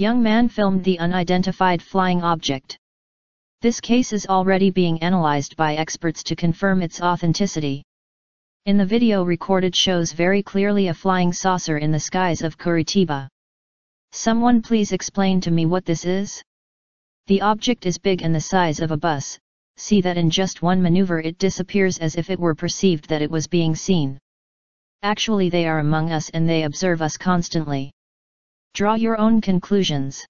Young man filmed the unidentified flying object. This case is already being analyzed by experts to confirm its authenticity. In the video recorded shows very clearly a flying saucer in the skies of Curitiba. Someone please explain to me what this is? The object is big and the size of a bus, see that in just one maneuver it disappears as if it were perceived that it was being seen. Actually they are among us and they observe us constantly. Draw your own conclusions.